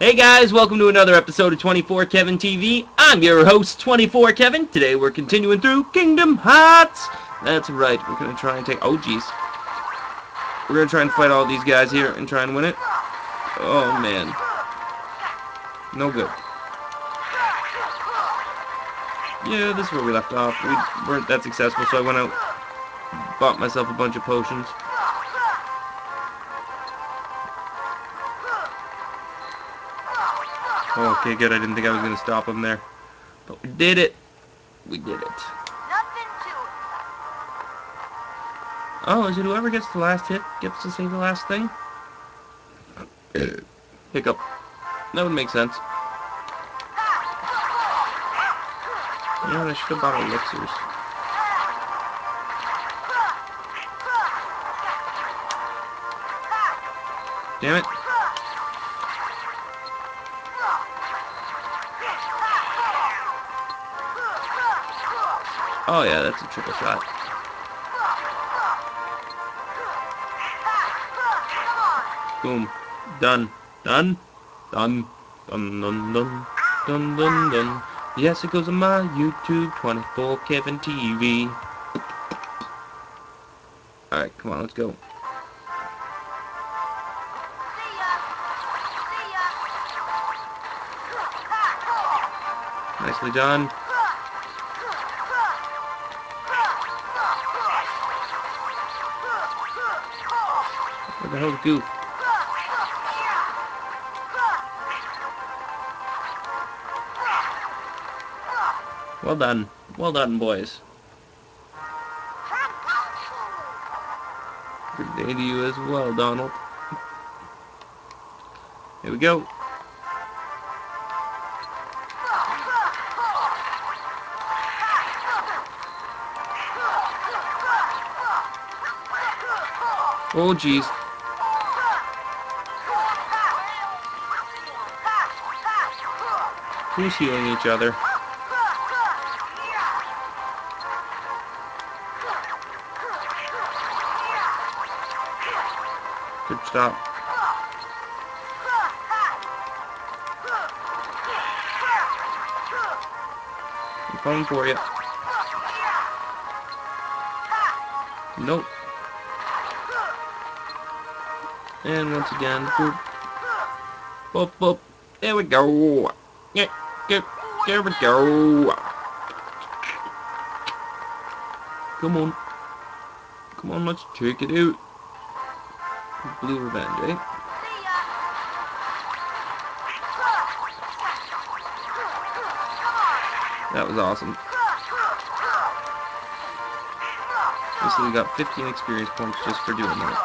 Hey guys, welcome to another episode of 24 Kevin TV. I'm your host, 24 Kevin. Today we're continuing through Kingdom Hearts. That's right, we're gonna try and take. Oh, jeez. We're gonna try and fight all these guys here and try and win it. Oh man, no good. Yeah, this is where we left off. We weren't that successful, so I went out, bought myself a bunch of potions. Oh, okay, good. I didn't think I was going to stop him there. But we did it. We did it. Oh, is it whoever gets the last hit gets to say the last thing? Hiccup. That would make sense. You know what, I should have bought elixirs. Damn it. Oh yeah, that's a triple shot. Boom. Done. Done. Done. Dun dun dun. Dun dun dun. Yes, it goes on my YouTube 24 Kevin TV. Alright, come on, let's go. Nicely done. The hell's? Well done. Well done, boys. Good day to you as well, Donald. Here we go. Oh, jeez. Healing each other? Good stop. I'm coming for you. Nope. And once again, boop. Boop, boop. There we go. Yeah, yeah, there we go. Come on. Come on, let's check it out. Blue Revenge, eh? That was awesome. So we got 15 experience points just for doing that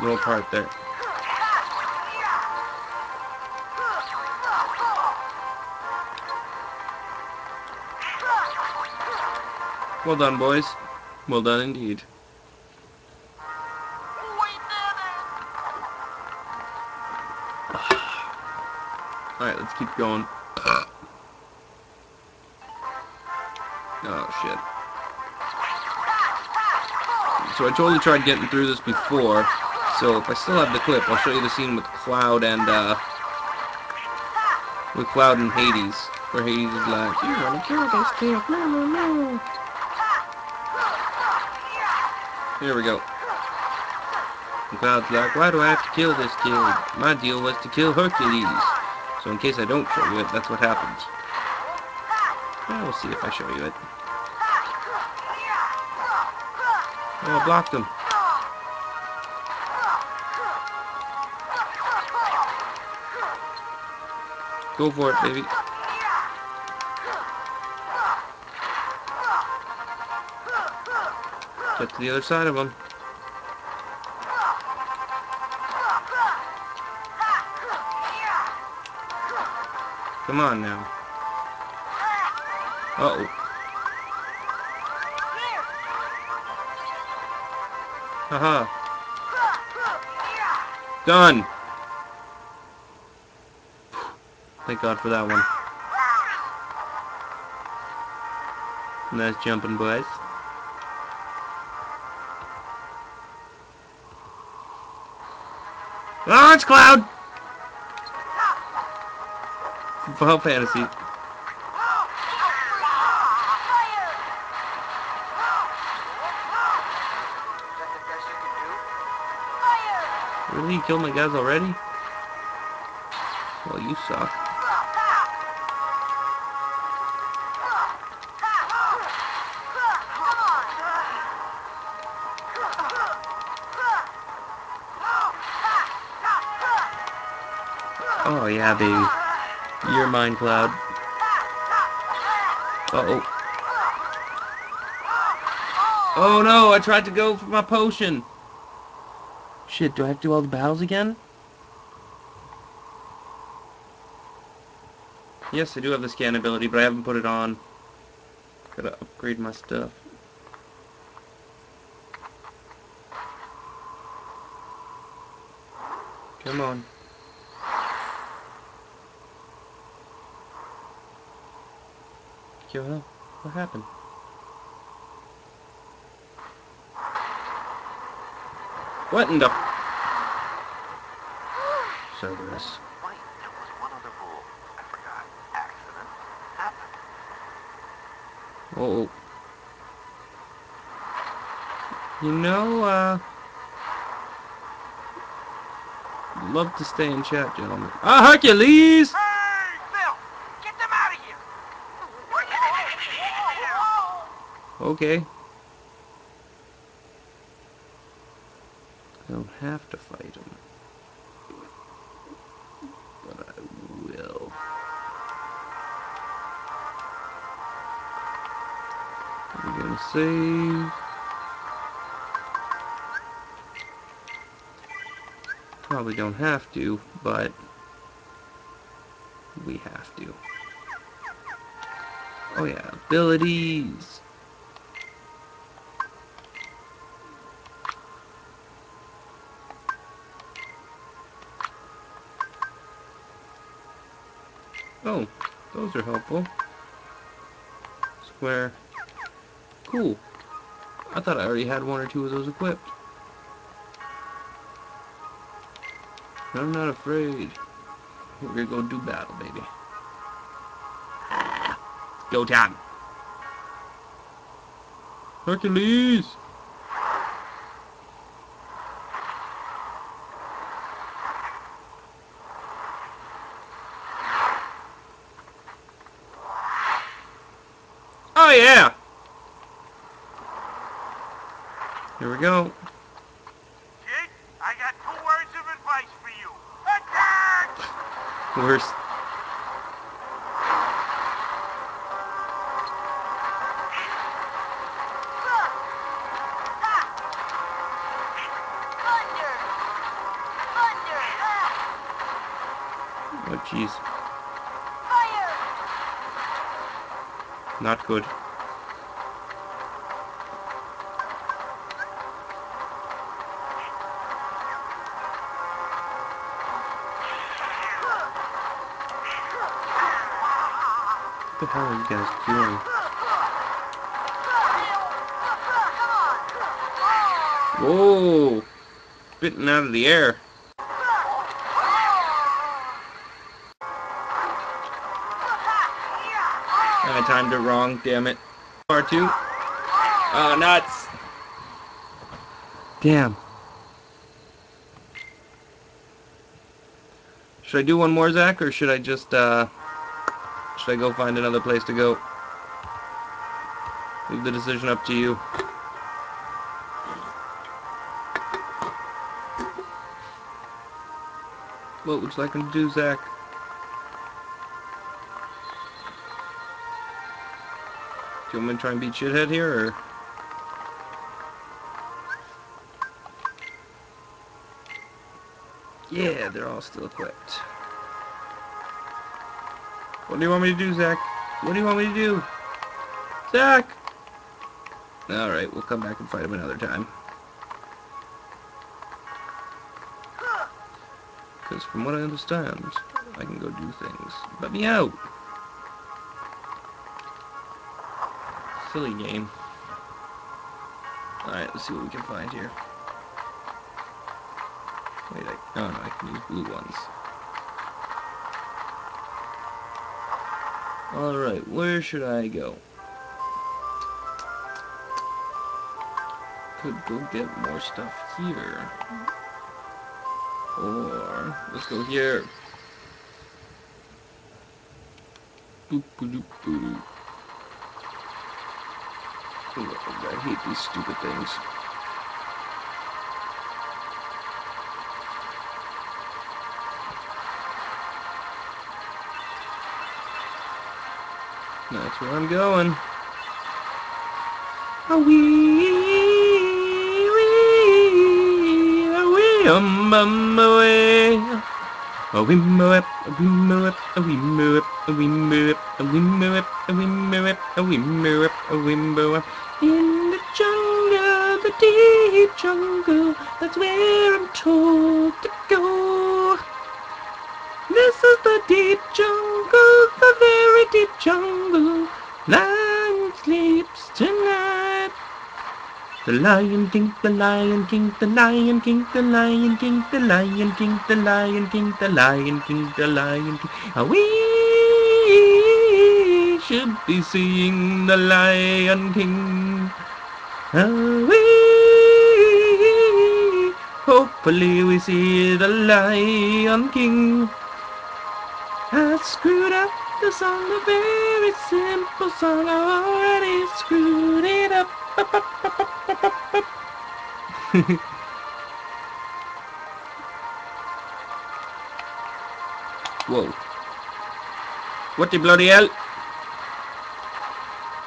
little part there. Well done, boys. Well done indeed. Alright, let's keep going. Oh, shit. So I totally tried getting through this before, so if I still have the clip, I'll show you the scene with Cloud and, uh, with Cloud and Hades, where Hades is like, you wanna kill this kid, no, no, no. Here we go. Cloud's like, why do I have to kill this kid? My deal was to kill Hercules. So in case I don't show you it, that's what happens. Yeah, we'll see if I show you it. Oh, I blocked him. Go for it, baby. Get to the other side of him. Come on now. Uh-oh. Haha. Done. Thank God for that one. Nice jumping, boys. Launch Cloud! Final Fantasy. Really? You killed my guys already? Well, you suck. Oh, yeah, baby. You're mine, Cloud. Uh-oh. Oh, no, I tried to go for my potion. Shit, do I have to do all the battles again? Yes, I do have the scan ability, but I haven't put it on. Gotta upgrade my stuff. Come on. Yo, hell, what happened? What in the... Cerberus. Wait, there was one other rule. I forgot. Accidents happen. Oh. You know, uh... Love to stay in chat, gentlemen. Ah, Hercules! Hey, Phil! Get them out of here! Okay. I don't have to fight him. But I will. I'm gonna save. Probably don't have to, but we have to. Oh yeah, abilities. Those are helpful. Square. Cool. I thought I already had one or two of those equipped. I'm not afraid. We're gonna go do battle, baby. Go time. Hercules! Oh yeah! Here we go. Kid, I got two words of advice for you. Attack! Worst. Thunder! Thunder! Ah! Oh jeez. Fire! Not good. Guys doing? Whoa! Spitting out of the air. I timed it wrong, damn it. Part two. Oh, nuts! Damn. Should I do one more, Zach, or should I just, uh... Should I go find another place to go? Leave the decision up to you. What would you like me to do, Zach? Do you want me to try and beat shithead here, or? Yeah, they're all still equipped. What do you want me to do, Zach? What do you want me to do? Zach! Alright, we'll come back and fight him another time. Because from what I understand, I can go do things. Let me out! Silly game. Alright, let's see what we can find here. Wait, I, oh no, I can use blue ones. Alright, where should I go? Could go get more stuff here. Or, let's go here. Boop, boop, boop, boop. Oh, I hate these stupid things. That's where I'm going. A wee, wee, a wee, um, um, away. A wee, up, a wee, up, a wee, up, a wee, up, a wee, up, a wee, up, a wee, up, a wee, up. In the jungle, the deep jungle, that's where I'm told to go. The deep jungle, the very deep jungle. Lion sleeps tonight. The Lion King, the Lion King, the Lion King, the Lion King, the Lion King, the Lion King, the Lion King, the Lion King. We should be seeing the Lion King. We hopefully we see the Lion King. I screwed up the song, a very simple song. I already screwed it up, up. Whoa. What the bloody hell?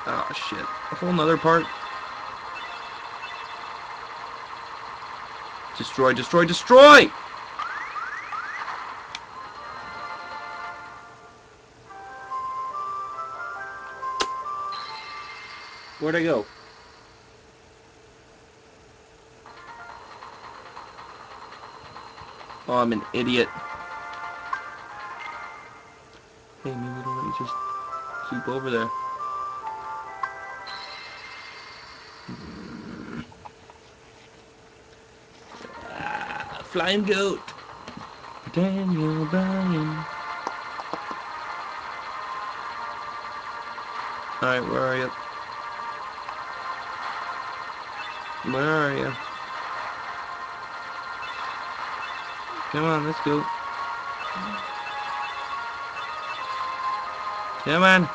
Oh shit. A whole nother part. Destroy, destroy, destroy! Where'd I go? Oh, I'm an idiot. Hey, maybe don't let me just swoop over there. Ah, flying goat. Daniel Bryan. Alright, where are you? Where are you? Come on, let's go. Come on.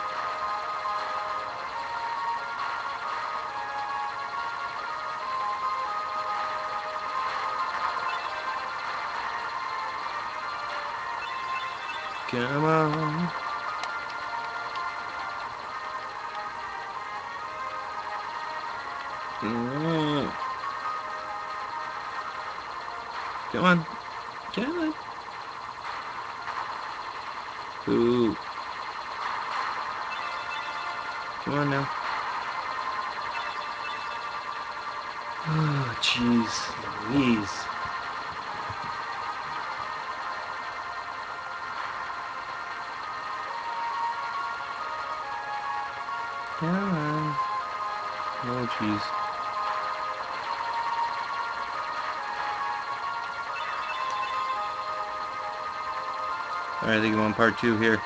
Mm. Come on. Come on. Ooh. Come on now. Oh, jeez. Louise. Come on. Oh, jeez. Alright, I think I'm on part two here.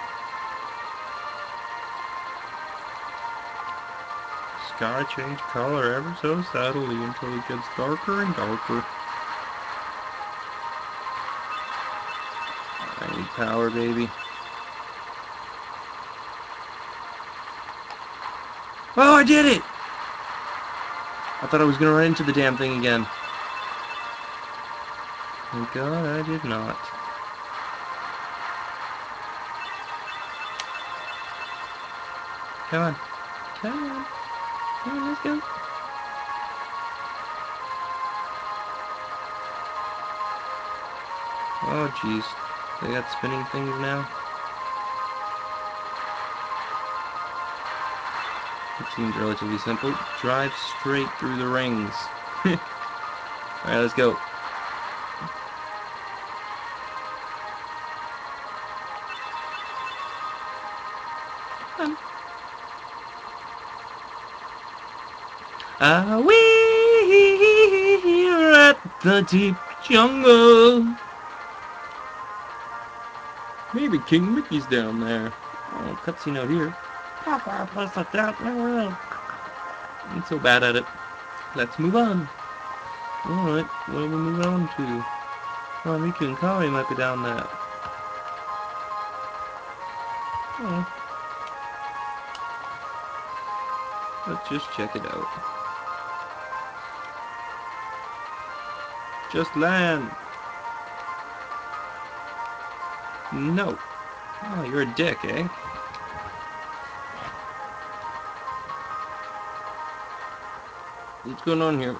Sky change color ever so subtly until it gets darker and darker. I need power, baby. Oh, I did it! I thought I was gonna run into the damn thing again. Thank God I did not. Come on. Come on. Come on, let's go. Oh, jeez. They got spinning things now. It seems relatively simple. Drive straight through the rings. Alright, let's go. Ah, we're at the deep jungle. Maybe King Mickey's down there. Oh, cutscene out here. I'm so bad at it. Let's move on. Alright, what do we move on to? Oh, Riku and Kairi might be down there. Oh. Let's just check it out. Just land. No. Oh, you're a dick, eh? What's going on here?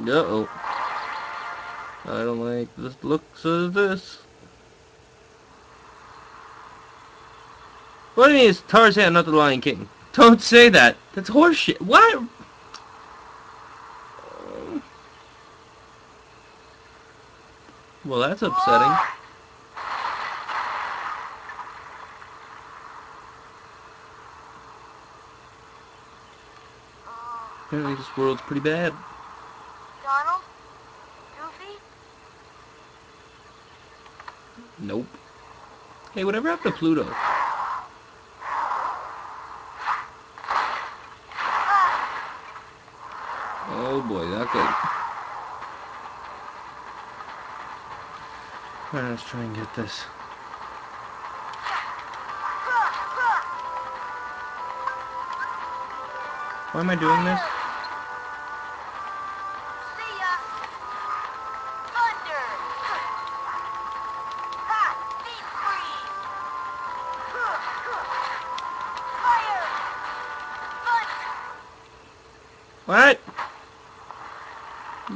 Uh-oh. I don't like the looks of this. What do you mean it's Tarzan, not the Lion King? Don't say that. That's horseshit. What? Well, that's upsetting. Apparently this world's pretty bad. Donald? Goofy? Nope. Hey, whatever happened to Pluto? Oh boy, that good. Alright, let's try and get this. Why am I doing this?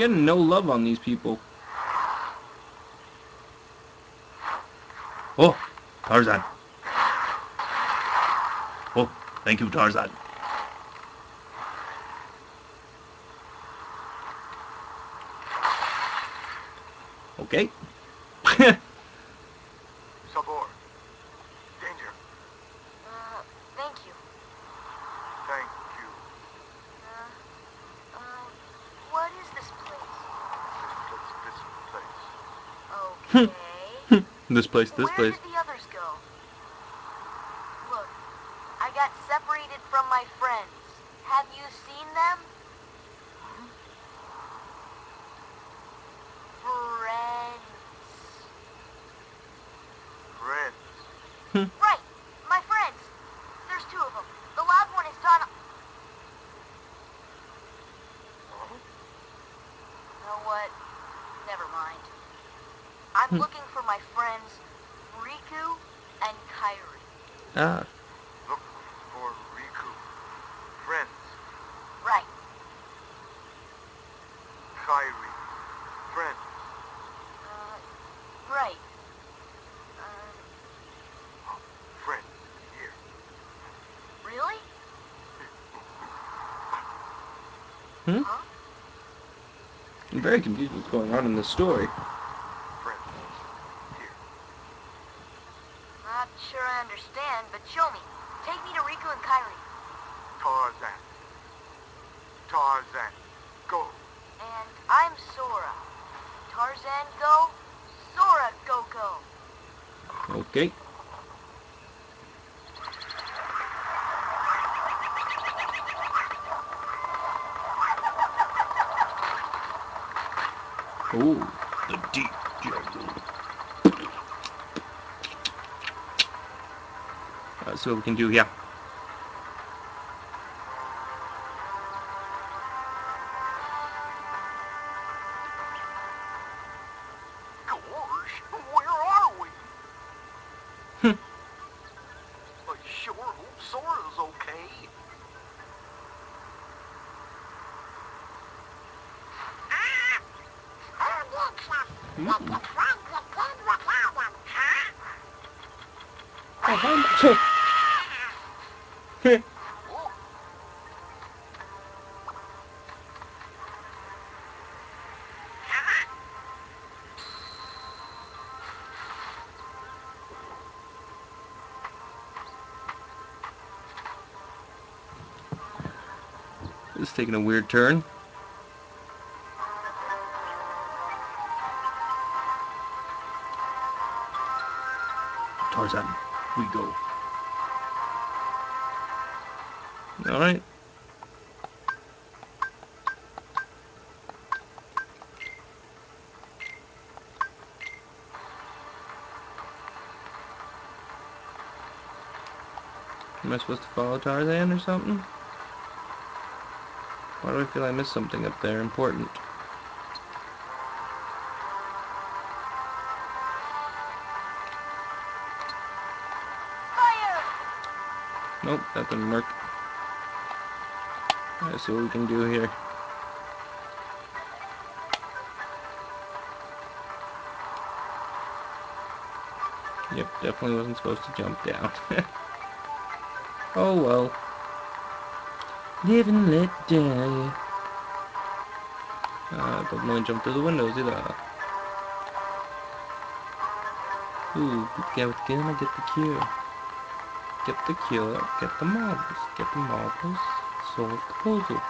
Getting no love on these people. Oh, Tarzan. Oh, thank you, Tarzan. Okay. Sabor. Danger. Uh, thank you. Thank you. Uh, uh, what is this place? This place, this place. Okay. This place, this place. did the others go? Look, I got separated from my friends. Have you seen them? Friends. Friends. Right, my friends. There's two of them. The loud one is Donald. Huh? You know what? Never mind. I'm Hmm. looking for my friends Riku and Kairi. Ah, Look for Riku. Friends. Right. Kairi. Friends. Uh, right. Um, Friends. Here. really? Hmm? I'm very confused what's going on in this story. Friends. Here. Not sure I understand, but show me. Take me to Riku and Kairi. Tarzan. Tarzan. Go. And I'm Sora. Tarzan go, Sora go go. Okay. Oh, the deep jungle. Let's see what we can do here. Gosh, where are we? Hmm. I sure hope Sora's okay. Hmm. Oh, This is taking a weird turn. Supposed to follow Tarzan or something? Why do I feel I missed something up there important? Fire! Nope, that didn't work. Let's see what we can do here. Yep, definitely wasn't supposed to jump down. oh well. Live and let die. Ah, but no one jump through the windows either. Ooh, get the gun, get the cure. Get the cure, get the marbles, get the marbles, solve the puzzle.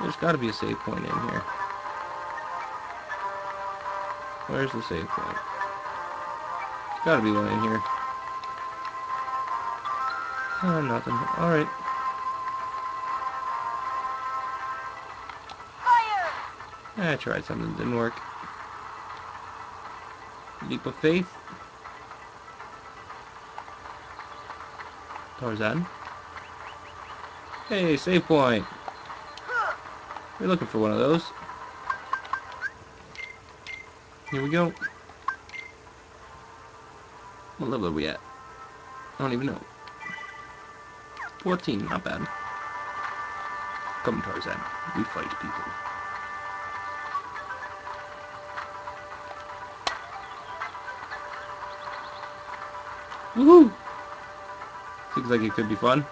There's gotta be a save point in here. Where's the save point? There's gotta be one in here. Oh, nothing. Alright. Fire! I tried something, didn't work. Leap of faith. Tarzan. Hey, save point. We're looking for one of those. Here we go. What level are we at? I don't even know. 14, not bad. Come, Tarzan. We fight people. Woohoo! Seems like it could be fun.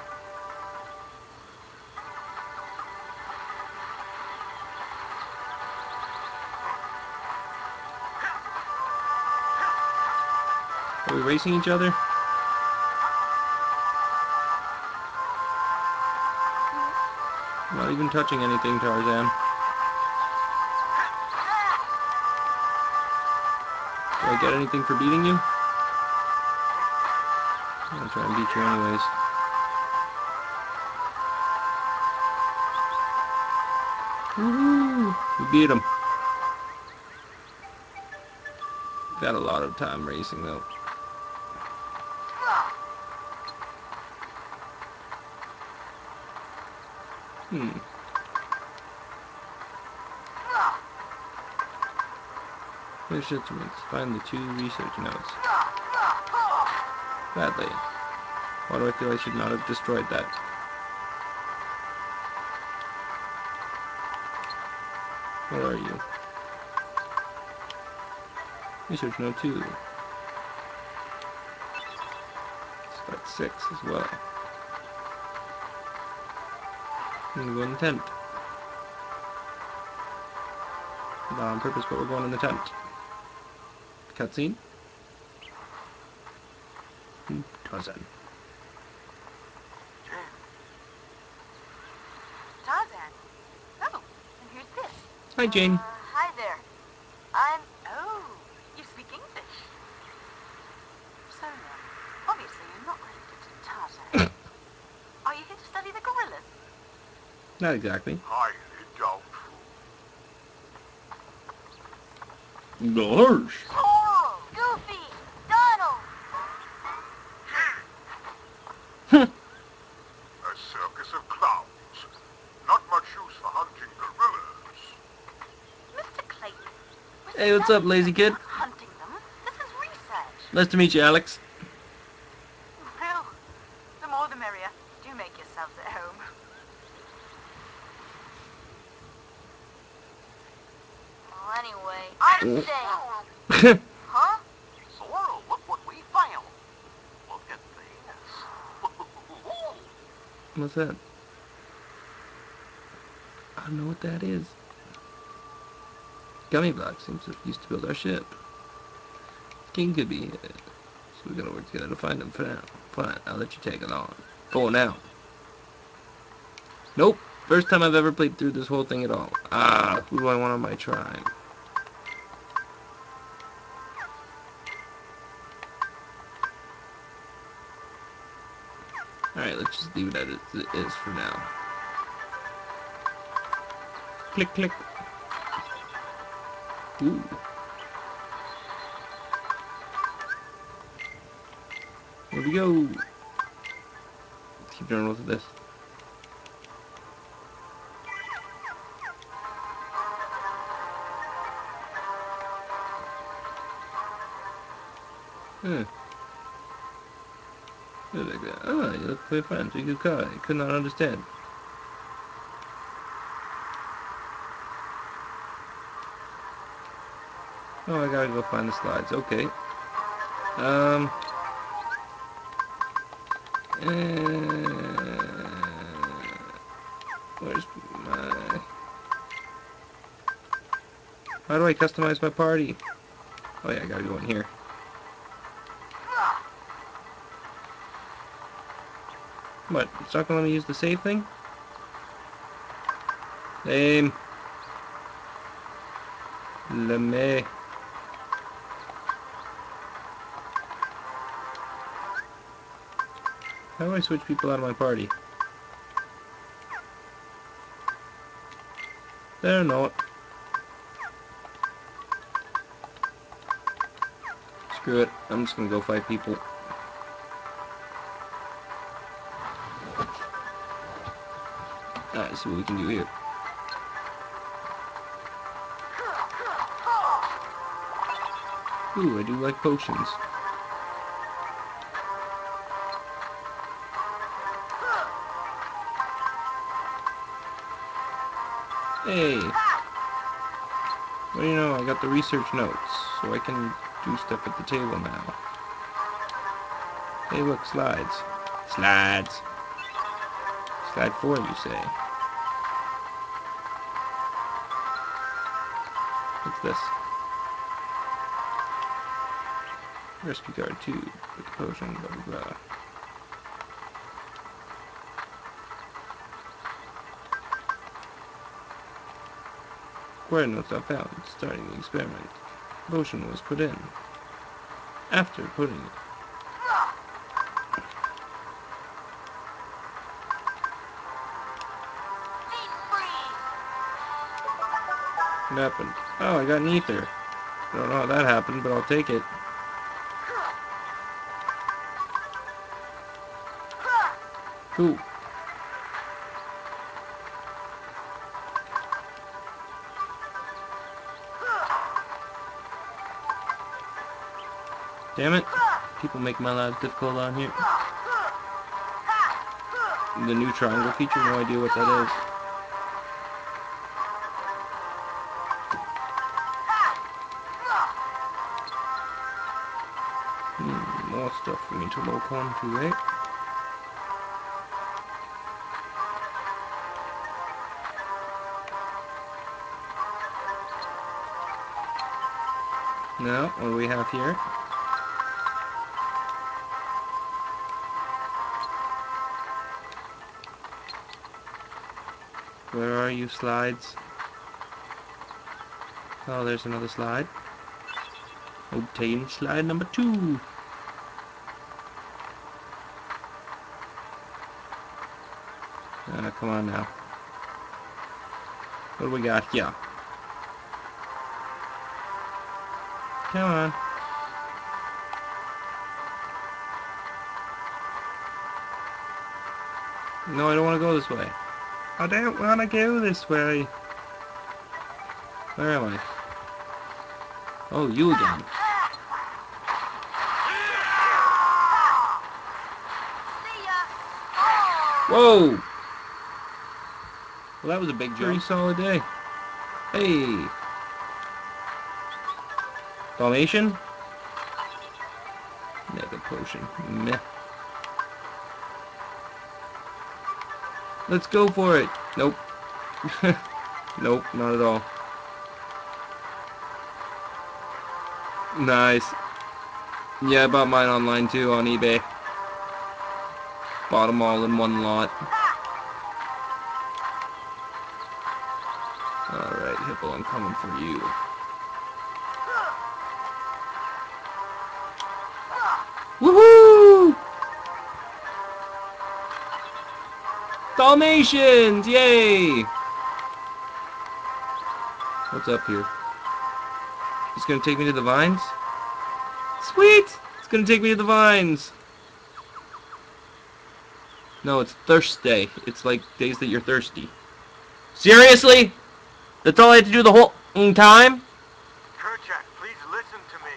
Are we racing each other? Touching anything, Tarzan. Do I get anything for beating you? I'm gonna try and beat you anyways. Woohoo! We beat him. Got a lot of time racing though. Hmm. Research instruments. Find the two research notes. Badly. Why do I feel I should not have destroyed that? Where are you? Research note 2. Start 6 as well. I'm gonna go in the tent. Not on purpose, but we're going in the tent. Cutscene. Hmm, Tarzan. Tarzan. Oh, and who's this? Hi, Jane. Uh, hi there. I'm... Oh, you speak English. So, uh, obviously you're not related to Tarzan. Are you here to study the gorillas? Not exactly. Highly doubtful. Gosh. Sora! Goofy! Donald! A circus of clowns. Not much use for hunting gorillas. Mr. Clayton. we're Hey, what's up, lazy kid? hunting them. This is research. Nice to meet you, Alex. Well, the more the merrier. Do make yourselves at home. Well, anyway, I'm Mm. saying... Huh? Sora, look what we found. Look at this. What's that? I don't know what that is. Gummi Block seems to used to build our ship. King could be it. So we're gonna work together to find him. Fine, fine. I'll let you take it on. For now. Nope. First time I've ever played through this whole thing at all. Ah, who do I want on my tribe? Alright, let's just leave it as it is for now. Click, click. Ooh. Here we go. Let's keep doing with this. Hmm. Like that. Oh, you look quite fine. So you could could not understand. Oh, I gotta go find the slides. Okay. Um. Where's my... How do I customize my party? Oh yeah, I gotta go in here. What? It's not gonna let me use the save thing? Lame. Lame. How do I switch people out of my party? They're not. Screw it. I'm just gonna go fight people. Alright, see what we can do here. Ooh, I do like potions. The research notes, so I can do stuff at the table now. Hey look, slides. Slides! Slide 4, you say? What's this? Rescue card 2, with the potion, blah blah blah. Square notes are found starting the experiment. Potion was put in. After putting it. What happened? Oh, I got an ether. I don't know how that happened, but I'll take it. Ooh. Damn it. People make my lives difficult on here. The new triangle feature, no idea what that is. Hmm, more stuff for me to look on to, eh? Now, what do we have here? Are you, slides? Oh, there's another slide. Obtain slide number two. Ah, come on now. What do we got here? Come on. No, I don't want to go this way. I don't want to go this way. Where am I? Oh, you again. Whoa! Well, that was a big jump. Pretty solid day. Hey! Dalmatian? Mega potion. Meh. Let's go for it. Nope. nope, not at all. Nice. Yeah, I bought mine online too on eBay. Bought them all in one lot. Alright, Hippo, I'm coming for you. Dalmatians! Yay! What's up here? It's gonna take me to the vines? Sweet! It's gonna take me to the vines! No, it's Thursday. It's like days that you're thirsty. Seriously? That's all I had to do the whole time? Kerchak, please listen to me.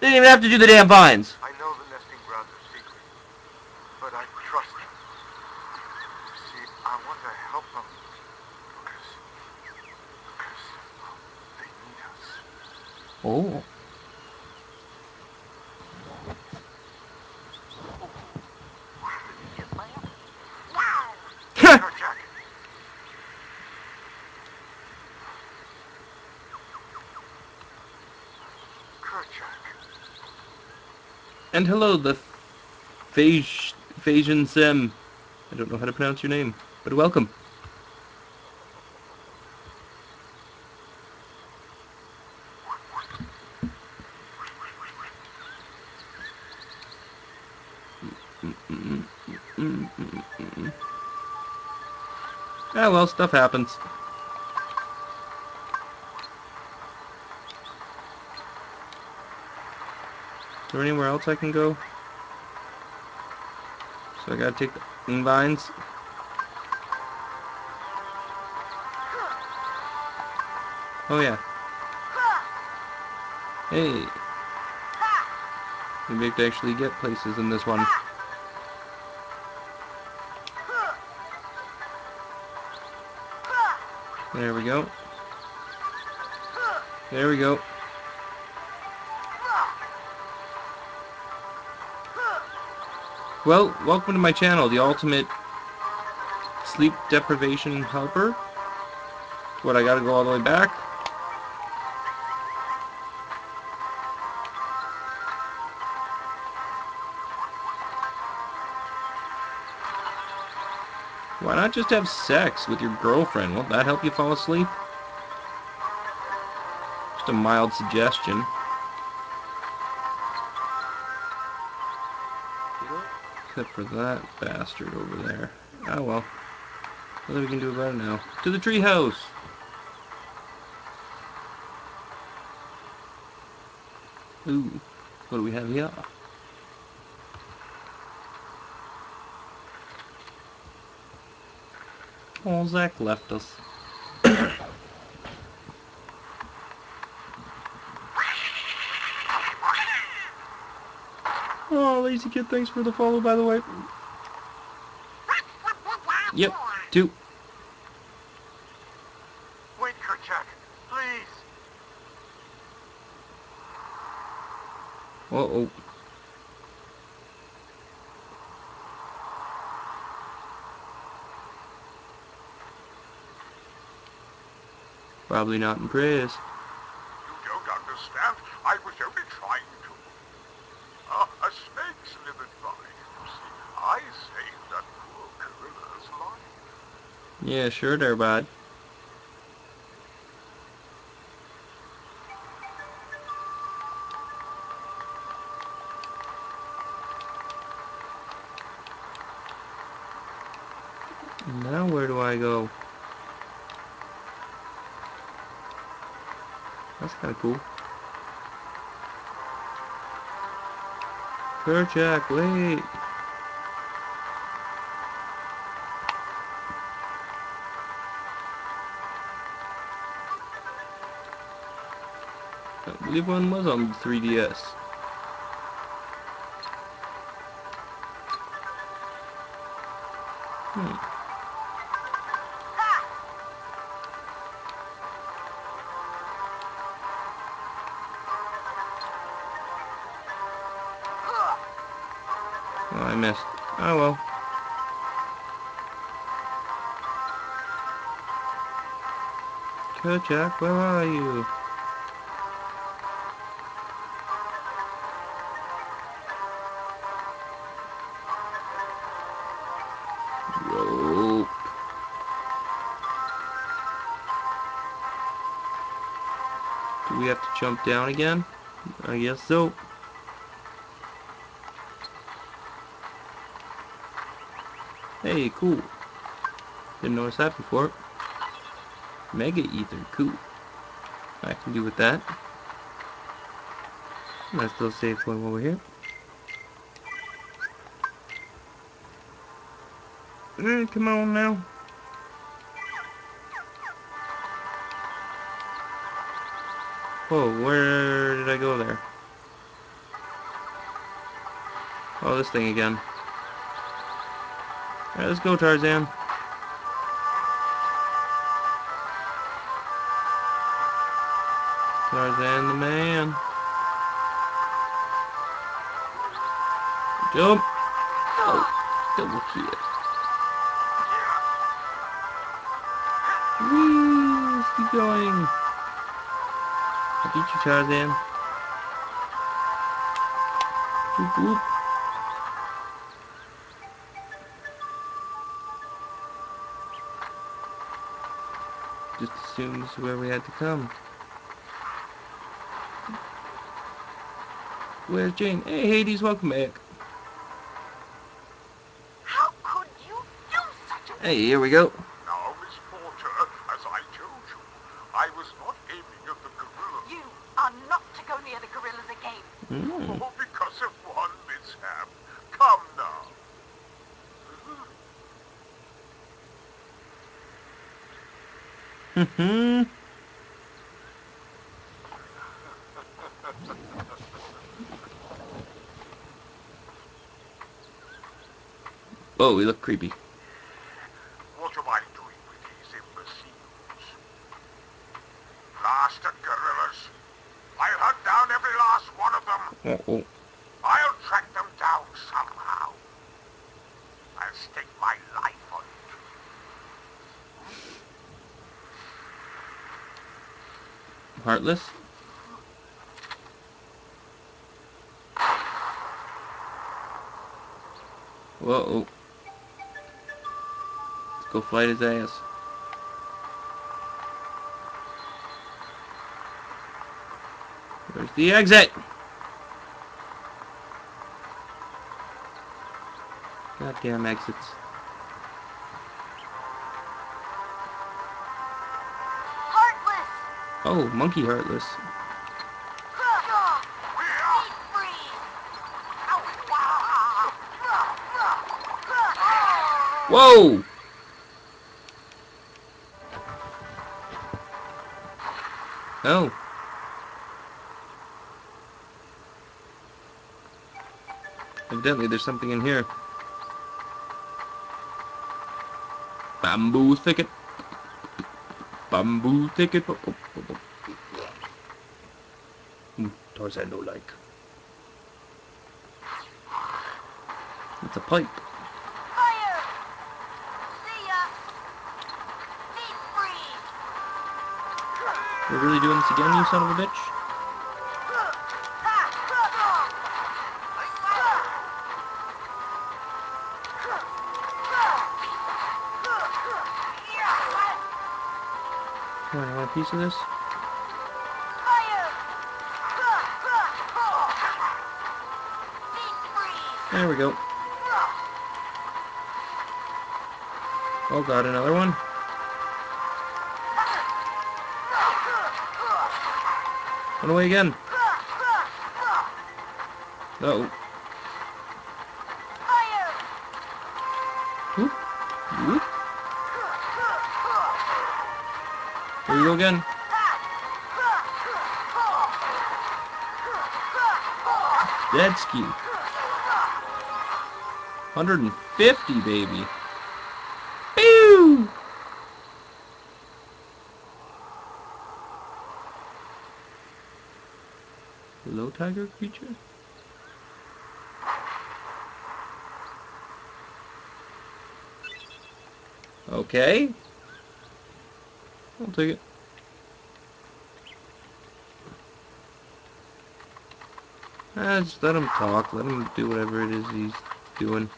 Didn't even have to do the damn vines. I know the nesting grounds are secret, but I trust them. See, I want to help them because, because they need us. Oh. Kerchak! Kerchak. And hello, the Phage, Phasian Sim. I don't know how to pronounce your name, but welcome. Mm, mm, mm, ah, well, stuff happens. There anywhere else I can go? So I gotta take the vines. Oh yeah. Hey. Maybe I could actually get places in this one. There we go. There we go. Well, welcome to my channel, the ultimate sleep deprivation helper. What, I gotta go all the way back? Why not just have sex with your girlfriend? Won't that help you fall asleep? Just a mild suggestion. Except for that bastard over there. Oh well. Nothing we can do about it now. To the treehouse! Ooh, what do we have here? Oh, Zach left us. oh, lazy kid, thanks for the follow, by the way. Yep, two. Wait, Kerchak, please. Uh-oh. Probably not in praise. You don't understand. I was only trying to. Uh, a snake's live at vines. I saved that poor gorilla's life. Yeah, sure there, bud. Now where do I go? That's kind of cool. Kerchak, wait! Believe one was on the 3DS. Hmm. Oh, I missed. Oh well. Kerchak, where are you? Jump down again? I guess so. Hey, cool. Didn't notice that before. Mega Ether, cool. I can do with that. Nice little save point over here. Eh, come on now. Whoa, where did I go there? Oh, this thing again. Alright, let's go, Tarzan. Tarzan the man. Jump! Oh, double kill. Whee! Let's keep going. You, Tarzan. Whoop, whoop. Just assumed this is where we had to come. Where's Jane? Hey, Hades, welcome back. How could you do such a Hey, here we go. Now, Miss Porter, as I told you, I was not aiming at the gorilla. You are not to go near the gorillas again. Mm. Oh, because of one mishap. Come now. Hmm. oh, we look creepy. What am I doing with these imbeciles? Blasted gorillas. I'll hunt down every last one of them. Oh, oh. I'll track them down somehow. I'll stake my life on it. Heartless. Whoa. Fight his ass. There's the exit? Goddamn exits. Heartless! Oh, monkey heartless. Whoa! Oh. Evidently there's something in here. Bamboo thicket. Bamboo thicket. Oh, oh, oh. Hmm, Tarzan no like. It's a pipe. Fire! See ya! Deep freeze! We're really doing this again, you son of a bitch? Come on, you want a piece of this? There we go. Oh god, another one? Run away again. Whoop. Here we go again. Dead ski. 150, baby. Tiger creature? Okay. I'll take it. Ah, just let him talk. Let him do whatever it is he's doing.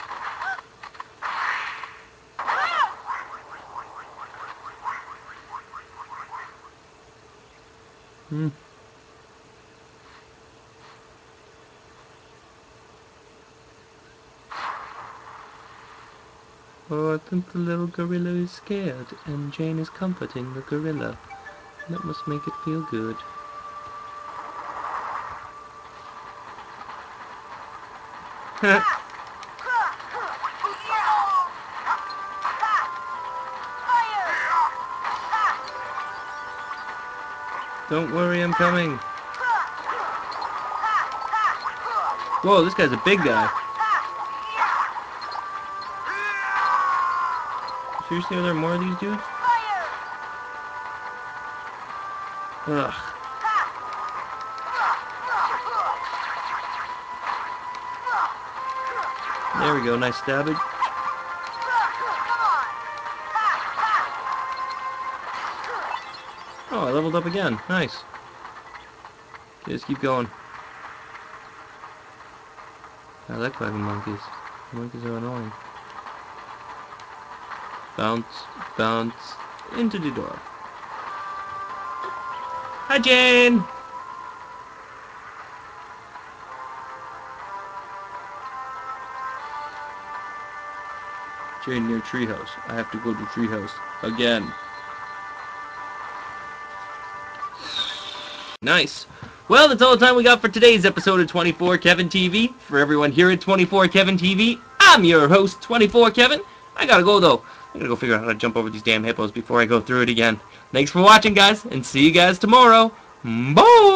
Hmm. Oh, I think the little gorilla is scared, and Jane is comforting the gorilla. That must make it feel good. Don't worry, I'm coming. Whoa, this guy's a big guy. Seriously, are there more of these dudes? Ugh. There we go, nice stabbing. Oh, I leveled up again. Nice. Okay, let's keep going. I like fighting monkeys. Monkeys are annoying. Bounce, bounce, into the door. Hi, Jane! Jane near treehouse. I have to go to treehouse again. Nice. Well, that's all the time we got for today's episode of 24 Kevin TV. For everyone here at 24 Kevin TV, I'm your host, 24 Kevin. I gotta go though. I gotta go figure out how to jump over these damn hippos before I go through it again. Thanks for watching, guys, and see you guys tomorrow. Bye!